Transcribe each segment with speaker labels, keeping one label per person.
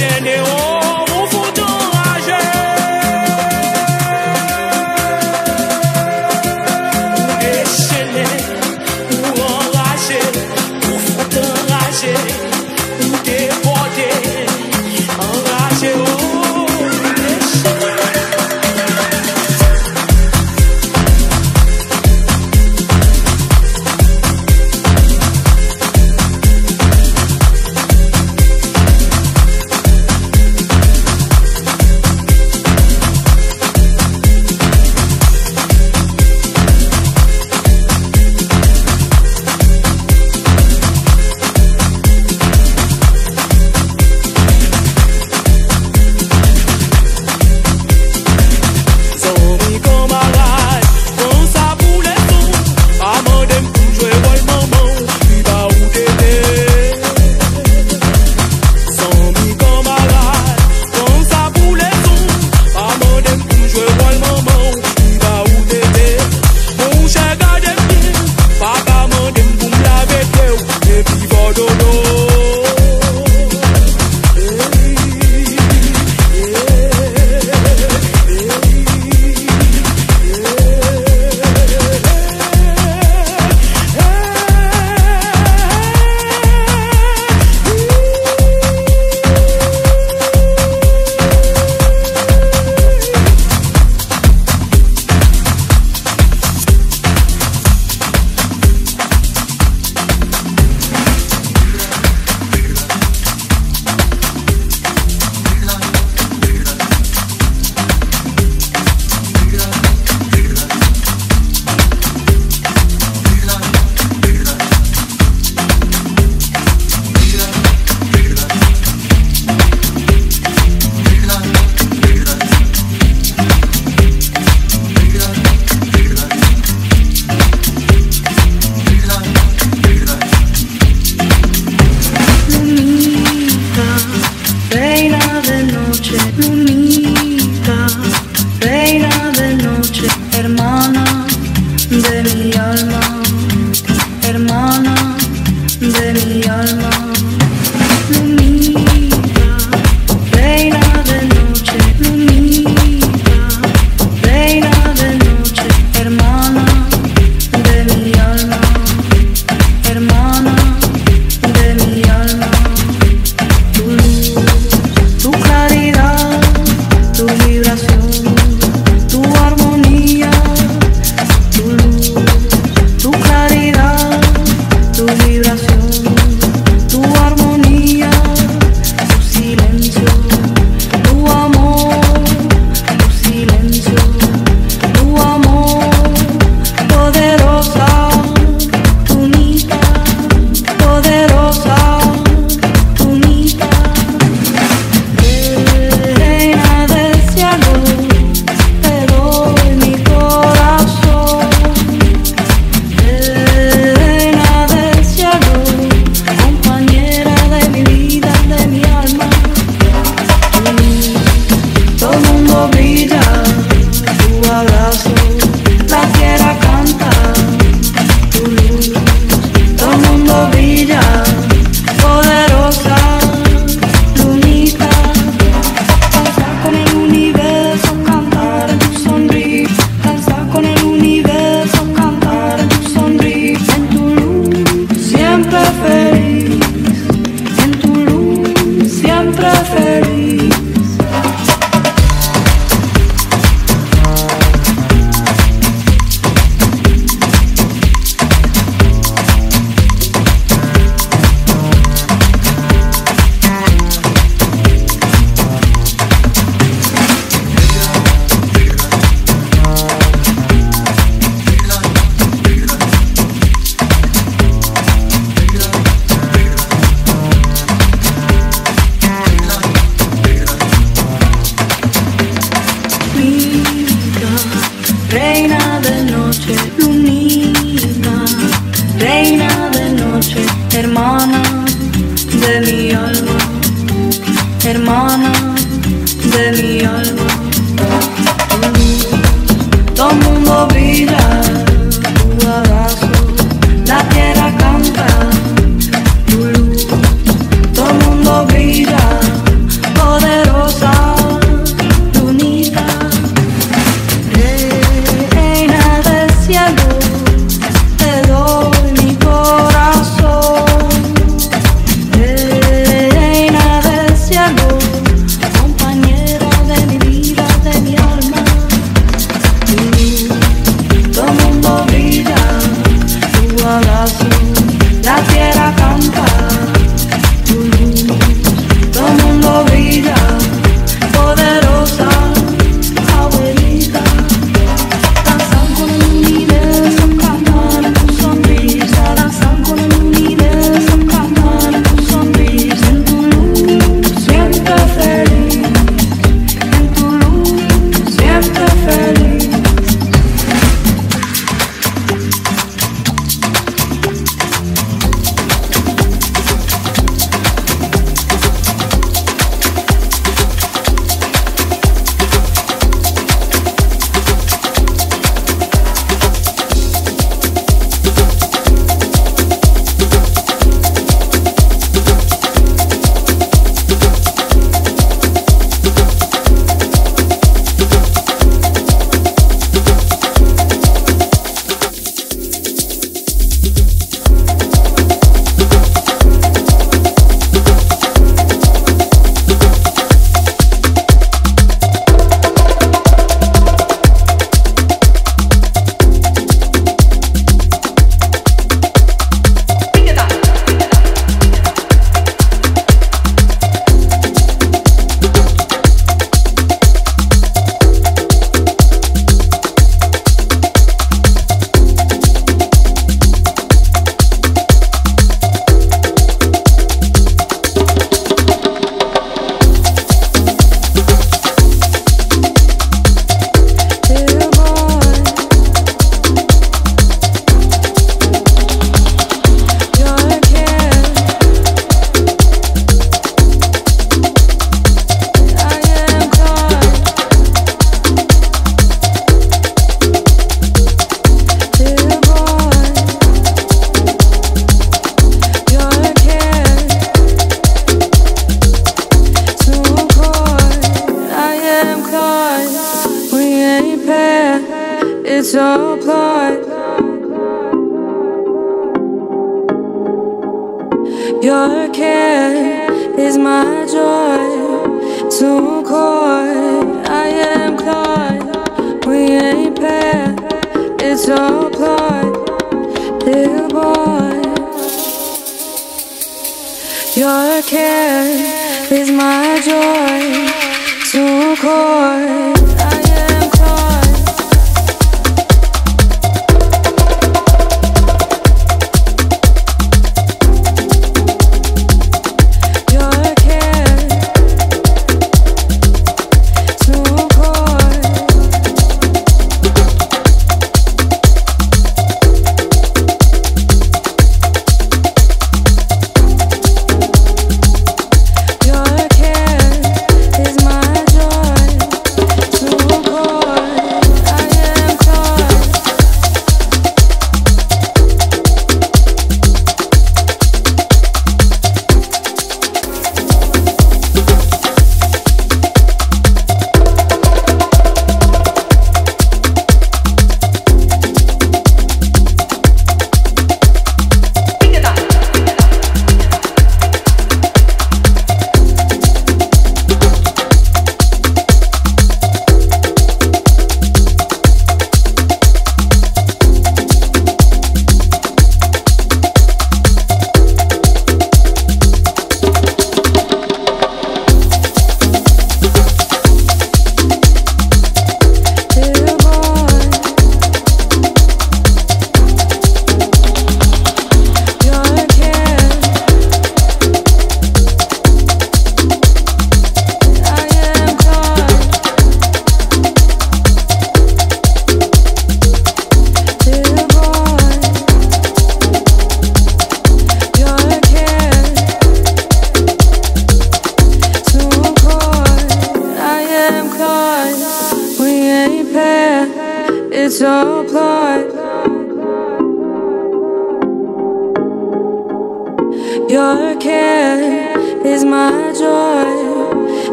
Speaker 1: standing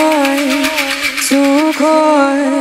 Speaker 1: joy. So caught.